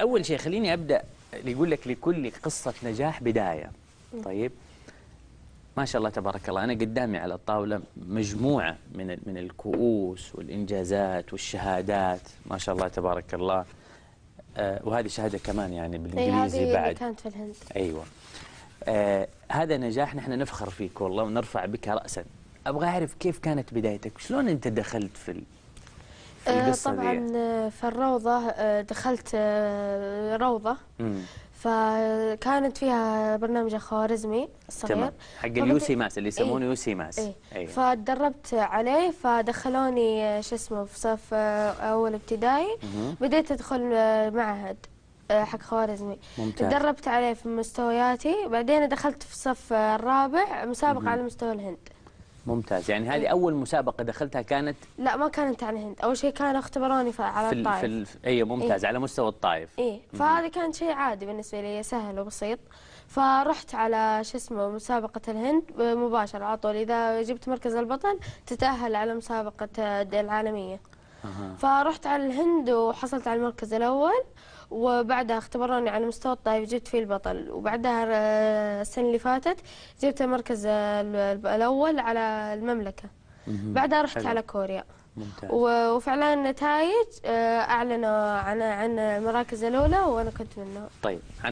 أول شيء خليني أبدأ يقول لك لكل قصة نجاح بداية. طيب. ما شاء الله تبارك الله. أنا قدامي على الطاولة مجموعة من من الكؤوس والإنجازات والشهادات. ما شاء الله تبارك الله. آه وهذه شهادة كمان يعني هذه اللي بعد. كانت في الهند. أيوه. آه هذا نجاح نحن نفخر فيك والله ونرفع بك راسا. أبغى أعرف كيف كانت بدايتك؟ شلون أنت دخلت في القصة طبعا دي آه، في الروضة آه، دخلت آه، روضة. مم. فكانت فيها برنامج خوارزمي الصغير. تمام. حق اليوسي ماس اللي إيه. يسمونه يوسي ماس. إيه. أيوه فتدربت عليه فدخلوني آه، شو اسمه في صف آه، أول ابتدائي. بديت أدخل آه، معهد آه، حق خوارزمي. ممتاز. تدربت عليه في مستوياتي. بعدين دخلت في الصف آه، الرابع مسابقة مهم. على مستوى الهند. ممتاز. يعني هذه إيه. أول مسابقة دخلتها كانت لا ما كانت عن الهند أول شيء كانوا اختبروني على في ال... الطائف في ال... اي ممتاز على مستوى الطائف إيه. فهذا كان شيء عادي بالنسبة لي سهل وبسيط. فرحت على شو اسمه مسابقة الهند مباشرة على طول. إذا جبت مركز البطل تتأهل على مسابقة العالمية. فرحت على الهند وحصلت على المركز الأول وبعدها اختبروني على مستوى الطائف جبت فيه البطل. وبعدها آه، السنة اللي فاتت جبت المركز ال- ال- الأول على المملكة. بعدها رحت حلو. على كوريا. ممتاز. وفعلا النتائج آه، أعلنوا عن عن المراكز الأولى وأنا كنت منهم. طيب.